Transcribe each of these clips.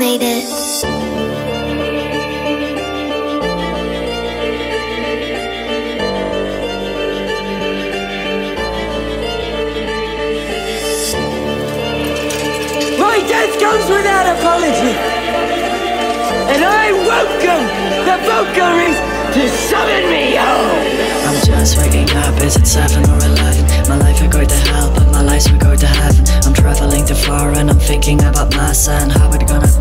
made it. death goes without apology. And I welcome the Valkyries to summon me home. I'm just waking up, is it 7 or 11? My life is going to hell, but my life's going to heaven. I'm traveling too far and I'm thinking about my son.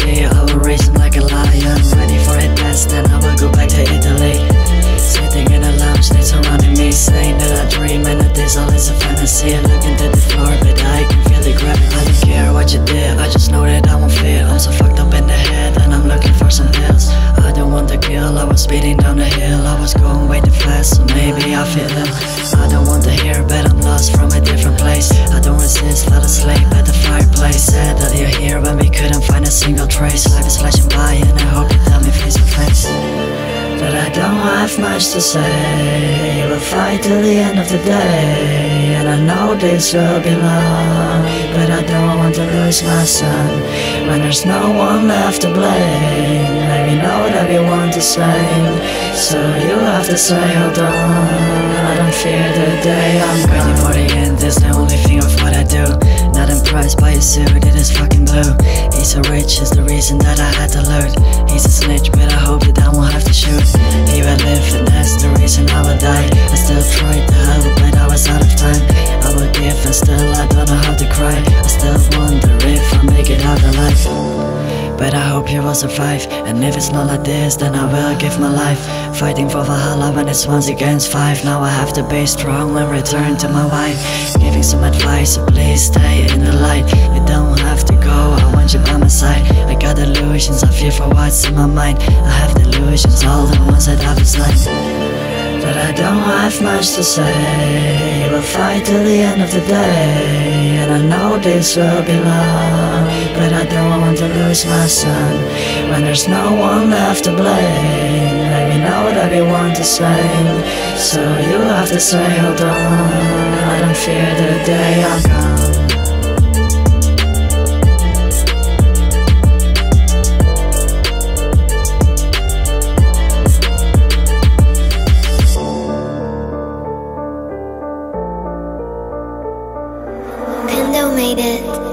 Be, I will him like a lion Ready for a test, then I will go back to Italy. Sitting in a lounge, they surrounding me Saying that I dream and that this all is a fantasy. Looking to the floor, but I can feel the gravity I don't care what you did, I just know that I won't feel I'm so fucked up in the head and I'm looking for some pills I don't want to kill, I was speeding down the hill. I was going way too fast, so maybe I feel ill here when we couldn't find a single trace. Life is flashing by and I hope you tell me face to face but I don't have much to say. We'll fight till the end of the day And I know this will be long But I don't want to lose my son. When there's no one left to blame Let me know that you want to sing So you have to say hold on I don't fear the day I'm Waiting for the end is the only thing of what I do. Not impressed by his suit, it is fucking He's so rich is the reason that I had to loot He's a snitch but but I hope you will survive. And if it's not like this then I will give my life. Fighting for Valhalla when it's once against five. Now I have to be strong and return to my wife. Giving some advice so please stay in the light. You don't have to go, I want you by my side. I got illusions, I fear for what's in my mind. I have delusions, all the ones that I've designed but I don't have much to say. We'll fight till the end of the day And I know this will be long But I don't want to lose my son. When there's no one left to blame Let me know that you want to sing So you have to say hold on I don't fear the day I'm gone made it.